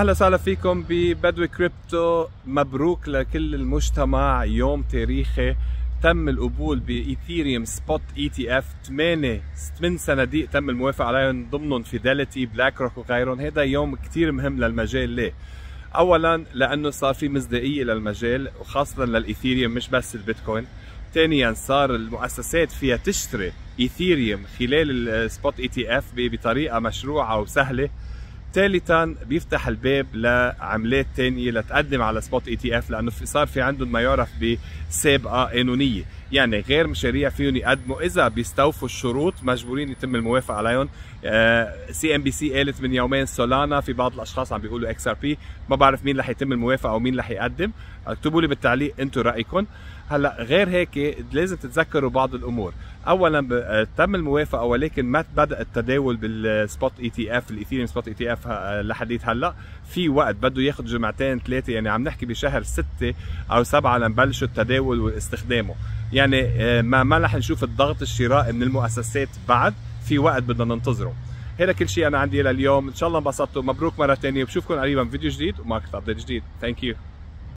أهلا وسهلا فيكم ببدوي كريبتو. مبروك لكل المجتمع. يوم تاريخي تم القبول ب Ethereum spot ETF. 8 8 صناديق تم الموافقة عليهم ضمنهم Fidelity BlackRock وغيرهم. هذا يوم كثير مهم للمجال. ليه؟ اولا لأنه صار في مصداقية للمجال وخاصة لل Ethereum مش بس البيتكوين. ثانيا صار المؤسسات فيها تشتري Ethereum خلال ال spot ETF بطريقة مشروعة وسهلة. ثالثا بيفتح الباب لعملات تانية لتقدم على spot ETF لأنه صار في عندهم ما يعرف بسابقة قانونية. يعني غير مشاريع فيهم يقدموا. إذا بيستوفوا الشروط مجبورين يتم الموافقة عليهم. CNBC قالت من يومين Solana في بعض الأشخاص عم بيقولوا XRP ما بعرف مين رح يتم الموافقة أو مين رح يقدم. اكتبوا لي بالتعليق أنتم رأيكم. هلأ غير هيك لازم تتذكروا بعض الأمور. اولا آه، تم الموافقة ولكن ما بدأ التداول بال spot ETF ال Ethereum spot ETF لحديت هلأ. في وقت بده ياخذ جمعتين ثلاثة يعني عم نحكي بشهر ستة أو سبعة لنبلشوا التداول واستخدامه. يعني آه، ما ما رح نشوف الضغط الشرائي من المؤسسات بعد في وقت بدنا ننتظره. هذا كل شيء أنا عندي لليوم. إن شاء الله انبسطتوا. مبروك مرة ثانية وبشوفكم قريبا. بفيديو جديد و market update جديد. thank you